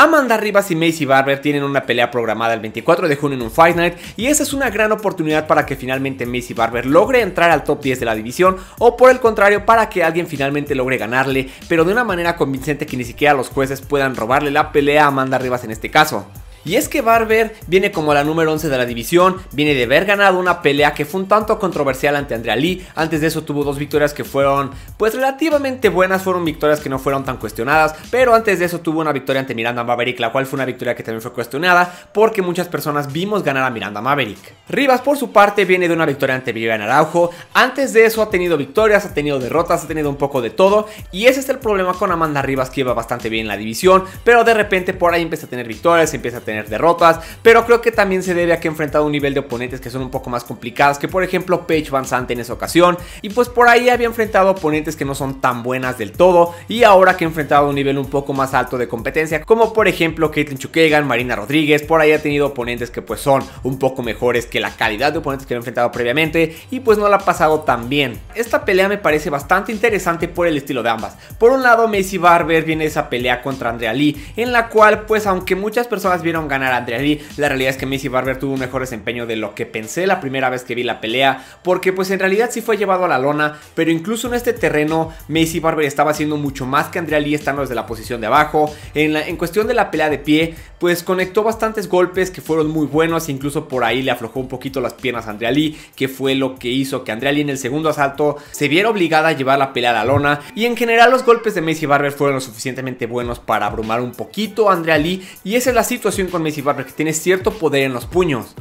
Amanda Rivas y Macy Barber tienen una pelea programada el 24 de junio en un Fight Night y esa es una gran oportunidad para que finalmente Macy Barber logre entrar al top 10 de la división o por el contrario para que alguien finalmente logre ganarle, pero de una manera convincente que ni siquiera los jueces puedan robarle la pelea a Amanda Rivas en este caso. Y es que Barber viene como la número 11 de la división, viene de haber ganado una pelea que fue un tanto controversial ante Andrea Lee, antes de eso tuvo dos victorias que fueron pues relativamente buenas, fueron victorias que no fueron tan cuestionadas, pero antes de eso tuvo una victoria ante Miranda Maverick, la cual fue una victoria que también fue cuestionada porque muchas personas vimos ganar a Miranda Maverick. Rivas por su parte viene de una victoria ante Vivian Araujo, antes de eso ha tenido victorias, ha tenido derrotas, ha tenido un poco de todo y ese es el problema con Amanda Rivas que iba bastante bien en la división, pero de repente por ahí empieza a tener victorias, empieza a tener derrotas, pero creo que también se debe a que ha enfrentado un nivel de oponentes que son un poco más complicadas que por ejemplo Paige Van Sant en esa ocasión y pues por ahí había enfrentado oponentes que no son tan buenas del todo y ahora que ha enfrentado un nivel un poco más alto de competencia como por ejemplo Caitlyn Chukagan, Marina Rodríguez, por ahí ha tenido oponentes que pues son un poco mejores que la calidad de oponentes que había enfrentado previamente y pues no la ha pasado tan bien. Esta pelea me parece bastante interesante por el estilo de ambas. Por un lado Macy Barber viene esa pelea contra Andrea Lee en la cual pues aunque muchas personas vieron ganar a Andrea Lee, la realidad es que Macy Barber tuvo un mejor desempeño de lo que pensé la primera vez que vi la pelea, porque pues en realidad sí fue llevado a la lona, pero incluso en este terreno Macy Barber estaba haciendo mucho más que Andrea Lee estando desde la posición de abajo. En, la, en cuestión de la pelea de pie, pues conectó bastantes golpes que fueron muy buenos, incluso por ahí le aflojó un poquito las piernas a Andrea Lee, que fue lo que hizo que Andrea Lee en el segundo asalto se viera obligada a llevar la pelea a la lona, y en general los golpes de Macy Barber fueron lo suficientemente buenos para abrumar un poquito a Andrea Lee, y esa es la situación con Macy Barber, que tiene cierto poder en los puños.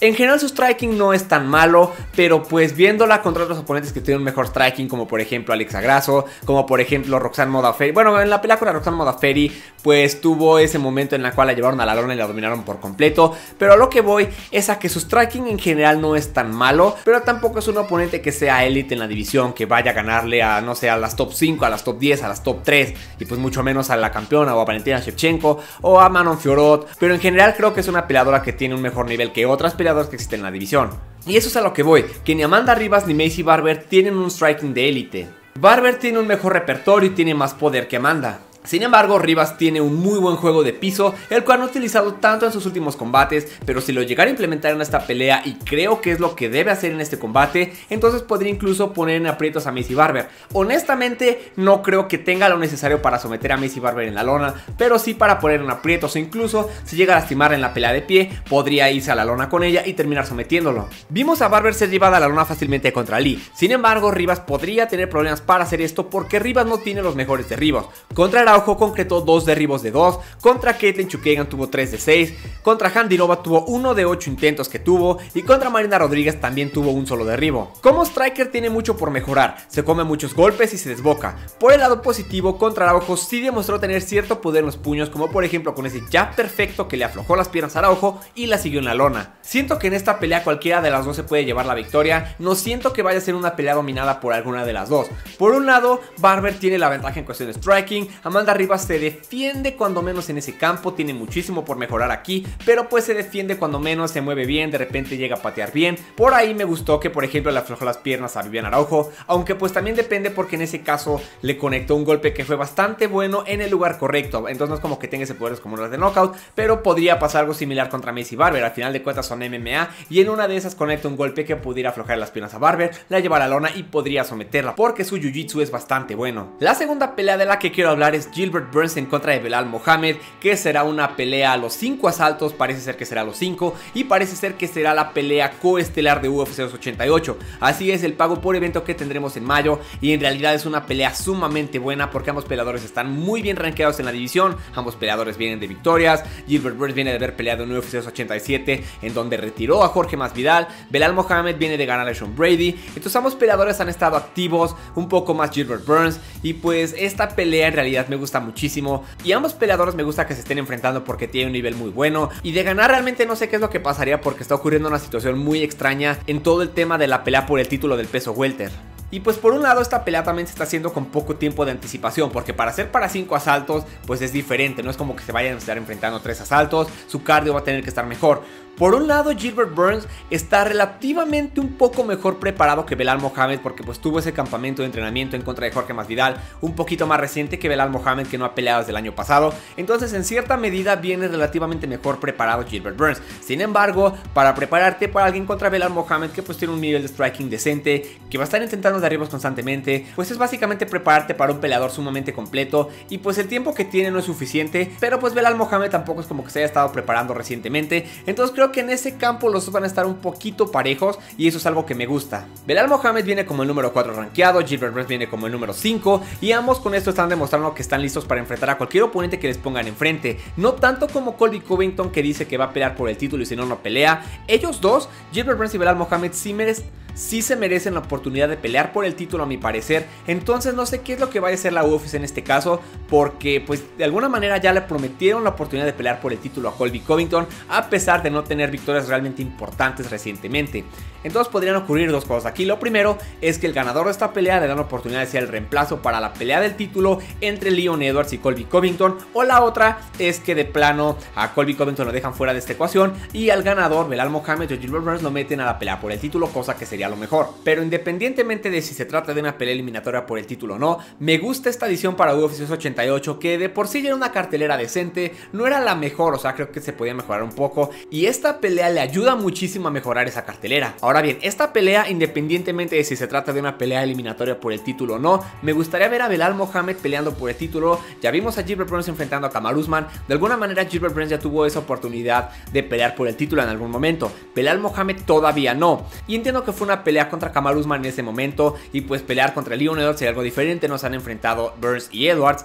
En general su striking no es tan malo, pero pues viéndola contra otros oponentes que tienen un mejor striking, como por ejemplo Alexa Grasso, como por ejemplo Roxanne Modafferi. Bueno, en la pelea con la Roxanne Modafferi, pues tuvo ese momento en el cual la llevaron a la lona y la dominaron por completo. Pero a lo que voy es a que su striking en general no es tan malo, pero tampoco es un oponente que sea élite en la división, que vaya a ganarle a, no sé, a las top 5, a las top 10, a las top 3, y pues mucho menos a la campeona o a Valentina Shevchenko o a Manon Fiorot. Pero en general creo que es una peleadora que tiene un mejor nivel que otras peleadoras que existen en la división. Y eso es a lo que voy, que ni Amanda Rivas ni Macy Barber tienen un striking de élite. Barber tiene un mejor repertorio y tiene más poder que Amanda. Sin embargo, Rivas tiene un muy buen juego de piso, el cual no ha utilizado tanto en sus últimos combates, pero si lo llegara a implementar en esta pelea y creo que es lo que debe hacer en este combate, entonces podría incluso poner en aprietos a Macy Barber. Honestamente, no creo que tenga lo necesario para someter a Macy Barber en la lona, pero sí para poner en aprietos o incluso si llega a lastimarla en la pelea de pie, podría irse a la lona con ella y terminar sometiéndolo. Vimos a Barber ser llevada a la lona fácilmente contra Lee, sin embargo, Rivas podría tener problemas para hacer esto porque Rivas no tiene los mejores derribos. Contra Araujo concretó dos derribos de 2, contra Caitlyn Chukagan tuvo 3 de 6, contra Handinova tuvo 1 de 8 intentos que tuvo y contra Marina Rodríguez también tuvo un solo derribo. Como striker tiene mucho por mejorar, se come muchos golpes y se desboca. Por el lado positivo, contra Araujo sí demostró tener cierto poder en los puños, como por ejemplo con ese jab perfecto que le aflojó las piernas a Araujo y la siguió en la lona. Siento que en esta pelea cualquiera de las dos se puede llevar la victoria, no siento que vaya a ser una pelea dominada por alguna de las dos. Por un lado, Barber tiene la ventaja en cuestión de striking, Amanda Rivas se defiende cuando menos en ese campo, tiene muchísimo por mejorar aquí, pero pues se defiende cuando menos, se mueve bien, de repente llega a patear bien. Por ahí me gustó que por ejemplo le aflojó las piernas a Vivian Araujo, aunque pues también depende porque en ese caso le conectó un golpe que fue bastante bueno en el lugar correcto, entonces no es como que tenga ese poder como las de knockout, pero podría pasar algo similar contra Macy Barber, al final de cuentas son MMA y en una de esas conecta un golpe que pudiera aflojar las piernas a Barber, la lleva a la lona y podría someterla, porque su jiu-jitsu es bastante bueno. La segunda pelea de la que quiero hablar es Gilbert Burns en contra de Belal Mohamed, que será una pelea a los 5 asaltos, parece ser que será a los 5, y parece ser que será la pelea coestelar de UFC 288. Así es el pago por evento que tendremos en mayo, y en realidad es una pelea sumamente buena porque ambos peleadores están muy bien rankeados en la división, ambos peleadores vienen de victorias, Gilbert Burns viene de haber peleado en UFC 287, en donde retiró a Jorge Masvidal, Belal Mohamed viene de ganar a Sean Brady, entonces ambos peleadores han estado activos, un poco más Gilbert Burns, y pues esta pelea en realidad me gusta muchísimo, y ambos peleadores me gusta que se estén enfrentando porque tienen un nivel muy bueno. Y de ganar realmente no sé qué es lo que pasaría porque está ocurriendo una situación muy extraña en todo el tema de la pelea por el título del peso welter. Y pues por un lado esta pelea también se está haciendo con poco tiempo de anticipación, porque para hacer para 5 asaltos pues es diferente, no es como que se vayan a estar enfrentando 3 asaltos, su cardio va a tener que estar mejor. Por un lado, Gilbert Burns está relativamente un poco mejor preparado que Belal Mohamed porque pues tuvo ese campamento de entrenamiento en contra de Jorge Masvidal un poquito más reciente que Belal Mohamed que no ha peleado desde el año pasado. Entonces, en cierta medida viene relativamente mejor preparado Gilbert Burns. Sin embargo, para prepararte para alguien contra Belal Mohamed que pues tiene un nivel de striking decente, que va a estar intentando derribos constantemente, pues es básicamente prepararte para un peleador sumamente completo y pues el tiempo que tiene no es suficiente, pero pues Belal Mohamed tampoco es como que se haya estado preparando recientemente. Entonces creo que en ese campo los van a estar un poquito parejos y eso es algo que me gusta. Belal Mohamed viene como el número 4 rankeado, Gilbert Burns viene como el número 5 y ambos con esto están demostrando que están listos para enfrentar a cualquier oponente que les pongan enfrente. No tanto como Colby Covington que dice que va a pelear por el título y si no, no pelea. Ellos dos, Gilbert Burns y Belal Mohamed, sí merecen sí se merecen la oportunidad de pelear por el título a mi parecer. Entonces no sé qué es lo que vaya a hacer la UFC en este caso, porque pues de alguna manera ya le prometieron la oportunidad de pelear por el título a Colby Covington, a pesar de no tener victorias realmente importantes recientemente. Entonces podrían ocurrir dos cosas aquí. Lo primero es que el ganador de esta pelea le da la oportunidad de ser el reemplazo para la pelea del título entre Leon Edwards y Colby Covington. O la otra es que de plano a Colby Covington lo dejan fuera de esta ecuación y al ganador, Belal Mohamed o Gilbert Burns, lo meten a la pelea por el título, cosa que sería lo mejor. Pero independientemente de si se trata de una pelea eliminatoria por el título o no, me gusta esta edición para UFC 88 que de por sí ya era una cartelera decente, no era la mejor, o sea, creo que se podía mejorar un poco. Y esta pelea le ayuda muchísimo a mejorar esa cartelera. Ahora bien, esta pelea, independientemente de si se trata de una pelea eliminatoria por el título o no, me gustaría ver a Belal Mohamed peleando por el título. Ya vimos a Gilbert Burns enfrentando a Kamar Usman. De alguna manera, Gilbert Burns ya tuvo esa oportunidad de pelear por el título en algún momento. Belal Mohamed todavía no. Y entiendo que fue una pelea contra Kamar Usman en ese momento. Y pues pelear contra Leon Edwards sería algo diferente. Nos han enfrentado Burns y Edwards.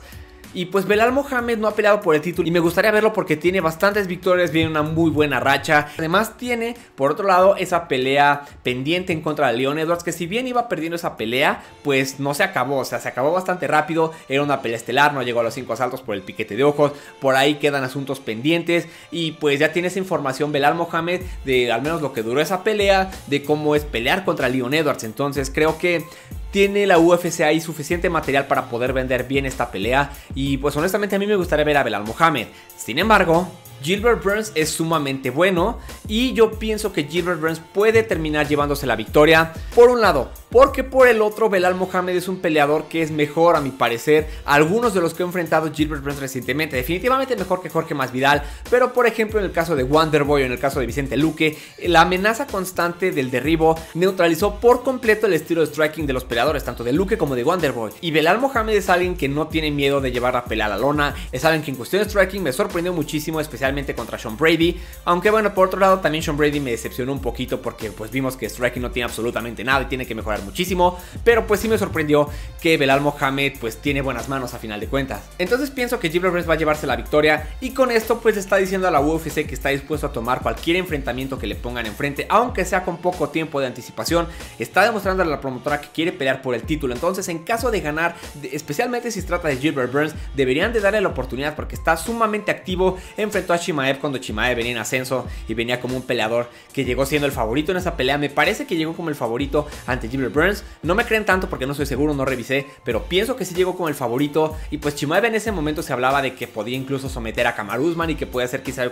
Y pues Belal Mohamed no ha peleado por el título y me gustaría verlo porque tiene bastantes victorias, viene una muy buena racha. Además tiene, por otro lado, esa pelea pendiente en contra de Leon Edwards que si bien iba perdiendo esa pelea, pues no se acabó, o sea, se acabó bastante rápido. Era una pelea estelar, no llegó a los 5 asaltos por el piquete de ojos, por ahí quedan asuntos pendientes y pues ya tiene esa información Belal Mohamed de al menos lo que duró esa pelea, de cómo es pelear contra Leon Edwards. Entonces creo que tiene la UFC ahí suficiente material para poder vender bien esta pelea y pues honestamente a mí me gustaría ver a Belal Mohamed. Sin embargo, Gilbert Burns es sumamente bueno y yo pienso que Gilbert Burns puede terminar llevándose la victoria. Por un lado, porque por el otro Belal Mohamed es un peleador que es mejor a mi parecer. Algunos de los que he enfrentado Gilbert Burns recientemente, definitivamente mejor que Jorge Masvidal, pero por ejemplo en el caso de Wonderboy o en el caso de Vicente Luque, la amenaza constante del derribo neutralizó por completo el estilo de striking de los peleadores, tanto de Luque como de Wonderboy. Y Belal Mohamed es alguien que no tiene miedo de llevar a pelear a la lona, es alguien que en cuestión de striking me sorprendió muchísimo, especialmente contra Sean Brady, aunque bueno, por otro lado también Sean Brady me decepcionó un poquito porque pues vimos que striking no tiene absolutamente nada y tiene que mejorar muchísimo, pero pues sí me sorprendió que Belal Mohamed pues tiene buenas manos a final de cuentas. Entonces pienso que Gilbert Burns va a llevarse la victoria y con esto pues está diciendo a la UFC que está dispuesto a tomar cualquier enfrentamiento que le pongan enfrente, aunque sea con poco tiempo de anticipación, está demostrando a la promotora que quiere pelear por el título. Entonces en caso de ganar, especialmente si se trata de Gilbert Burns, deberían de darle la oportunidad porque está sumamente activo, enfrentó a Chimaev cuando Chimaev venía en ascenso y venía como un peleador que llegó siendo el favorito en esa pelea, me parece que llegó como el favorito ante Gilbert Burns, no me creen tanto porque no soy seguro, no revisé, pero pienso que sí llegó como el favorito. Y pues Chimaev en ese momento se hablaba de que podía incluso someter a Kamar Usman y que puede hacer quizá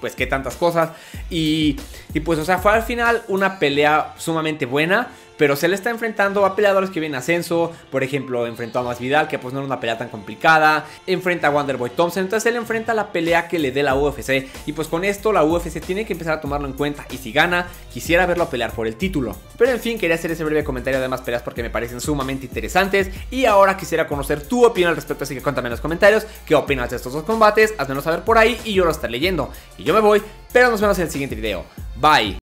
pues que tantas cosas. Y, y pues o sea, fue al final una pelea sumamente buena pero se le está enfrentando a peleadores que vienen ascenso, por ejemplo, enfrentó a Masvidal, que pues no era una pelea tan complicada, enfrenta a Wonderboy Thompson, entonces él enfrenta la pelea que le dé la UFC, y pues con esto la UFC tiene que empezar a tomarlo en cuenta, y si gana, quisiera verlo pelear por el título. Pero en fin, quería hacer ese breve comentario de más peleas porque me parecen sumamente interesantes, y ahora quisiera conocer tu opinión al respecto, así que cuéntame en los comentarios qué opinas de estos dos combates, házmelo saber por ahí, y yo lo estaré leyendo. Y yo me voy, pero nos vemos en el siguiente video. Bye.